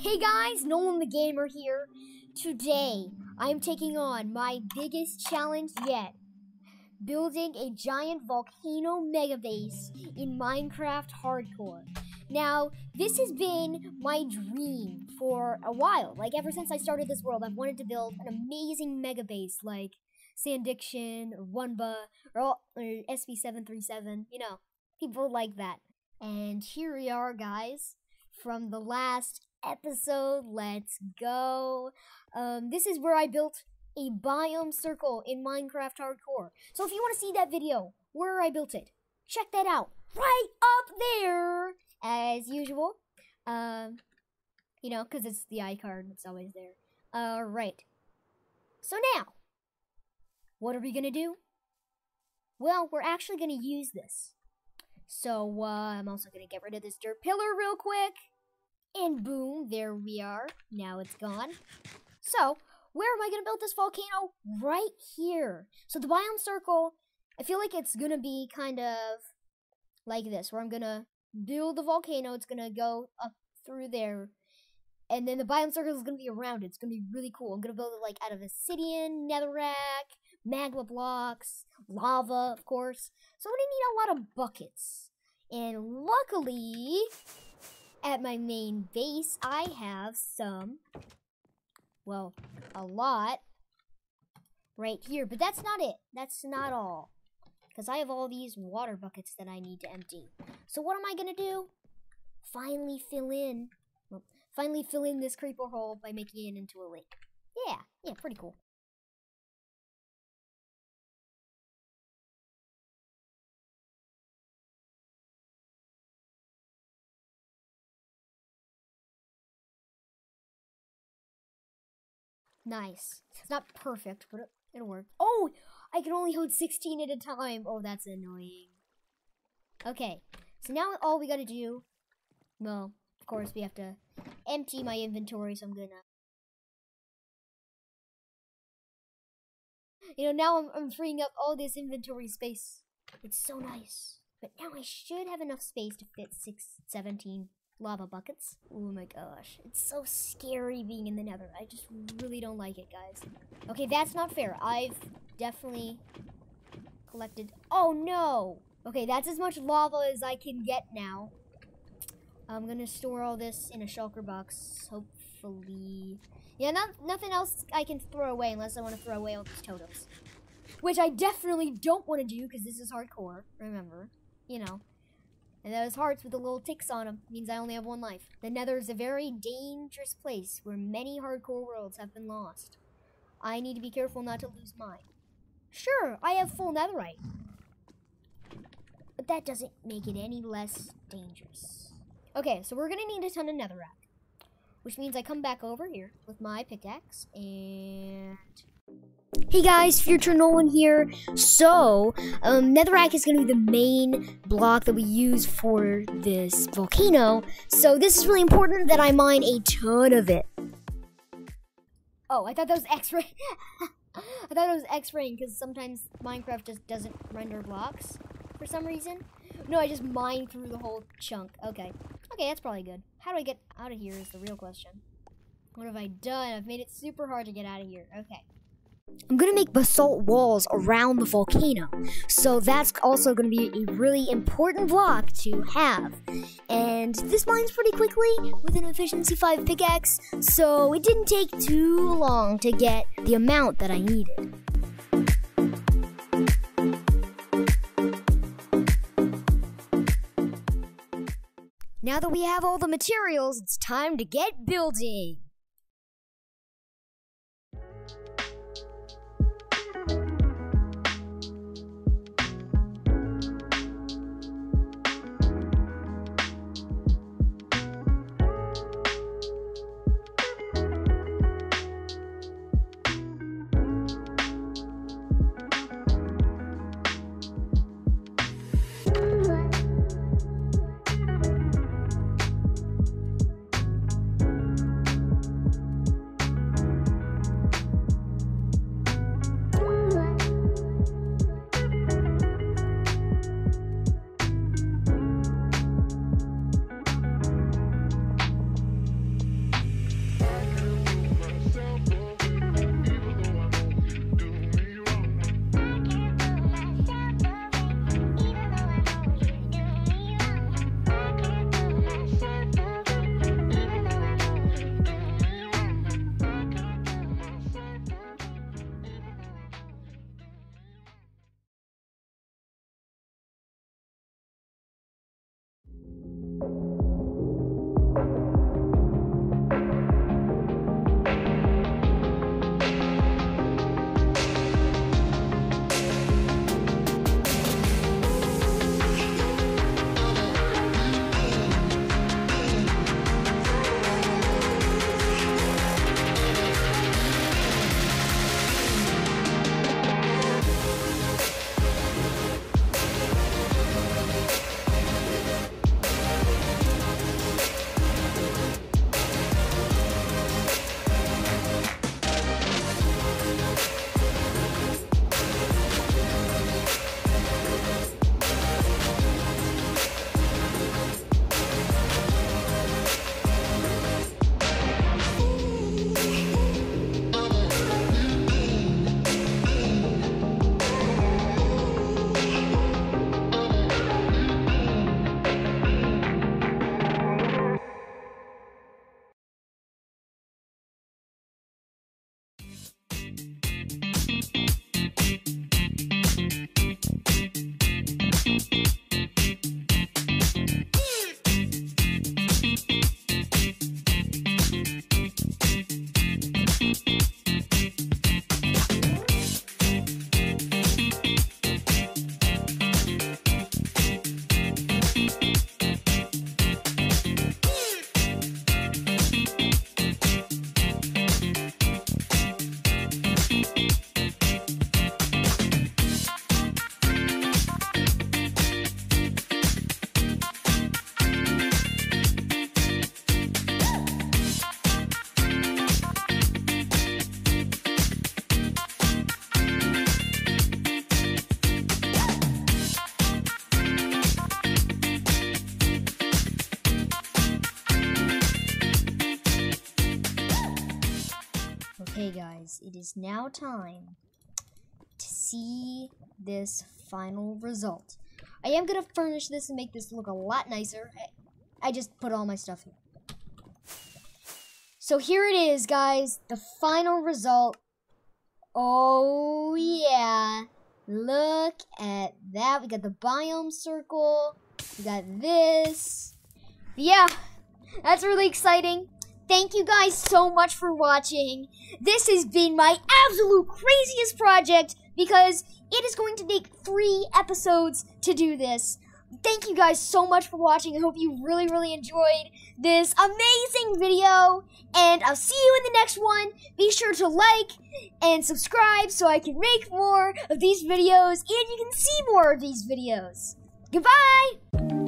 Hey guys, Nolan the Gamer here. Today, I'm taking on my biggest challenge yet. Building a giant volcano mega base in Minecraft Hardcore. Now, this has been my dream for a while. Like, ever since I started this world, I've wanted to build an amazing mega base like Sandiction or Wunba or, all, or SB737. You know, people like that. And here we are, guys, from the last episode. Let's go. Um, this is where I built a biome circle in Minecraft Hardcore. So if you want to see that video where I built it, check that out right up there, as usual. Um, you know, because it's the iCard, it's always there. All right. So now, what are we gonna do? Well, we're actually gonna use this. So, uh, I'm also gonna get rid of this dirt pillar real quick. And boom, there we are. Now it's gone. So, where am I going to build this volcano? Right here. So the biome circle, I feel like it's going to be kind of like this, where I'm going to build the volcano. It's going to go up through there. And then the biome circle is going to be around it. It's going to be really cool. I'm going to build it like out of obsidian, netherrack, magma blocks, lava, of course. So I'm going to need a lot of buckets. And luckily, at my main base, I have some, well, a lot right here. But that's not it. That's not all. Because I have all these water buckets that I need to empty. So what am I going to do? Finally fill in, well, finally fill in this creeper hole by making it into a lake. Yeah, yeah, pretty cool. Nice. It's not perfect, but it, it'll work. Oh, I can only hold 16 at a time. Oh, that's annoying. Okay, so now all we gotta do, well, of course, we have to empty my inventory, so I'm gonna... You know, now I'm, I'm freeing up all this inventory space. It's so nice. But now I should have enough space to fit six, 17 lava buckets. Oh my gosh. It's so scary being in the nether. I just really don't like it, guys. Okay, that's not fair. I've definitely collected... Oh, no! Okay, that's as much lava as I can get now. I'm gonna store all this in a shulker box, hopefully. Yeah, not, nothing else I can throw away unless I want to throw away all these totems. Which I definitely don't want to do because this is hardcore, remember. You know, and those hearts with the little ticks on them means I only have one life. The Nether is a very dangerous place where many hardcore worlds have been lost. I need to be careful not to lose mine. Sure, I have full netherite. But that doesn't make it any less dangerous. Okay, so we're to need a ton of netherrack. Which means I come back over here with my pickaxe and Hey guys, Future Nolan here. So, um, Netherrack is going to be the main block that we use for this volcano. So this is really important that I mine a ton of it. Oh, I thought that was X-ray. I thought it was X-raying because sometimes Minecraft just doesn't render blocks for some reason. No, I just mine through the whole chunk. Okay. Okay, that's probably good. How do I get out of here is the real question. What have I done? I've made it super hard to get out of here. Okay. I'm gonna make basalt walls around the volcano. So that's also gonna be a really important block to have. And this mines pretty quickly with an efficiency 5 pickaxe, so it didn't take too long to get the amount that I needed. Now that we have all the materials, it's time to get building. Okay, guys, it is now time to see this final result. I am going to furnish this and make this look a lot nicer. I just put all my stuff here. So here it is, guys, the final result. Oh, yeah. Look at that. We got the biome circle. We got this. Yeah, that's really exciting. Thank you guys so much for watching. This has been my absolute craziest project because it is going to take three episodes to do this. Thank you guys so much for watching. I hope you really, really enjoyed this amazing video. And I'll see you in the next one. Be sure to like and subscribe so I can make more of these videos and you can see more of these videos. Goodbye!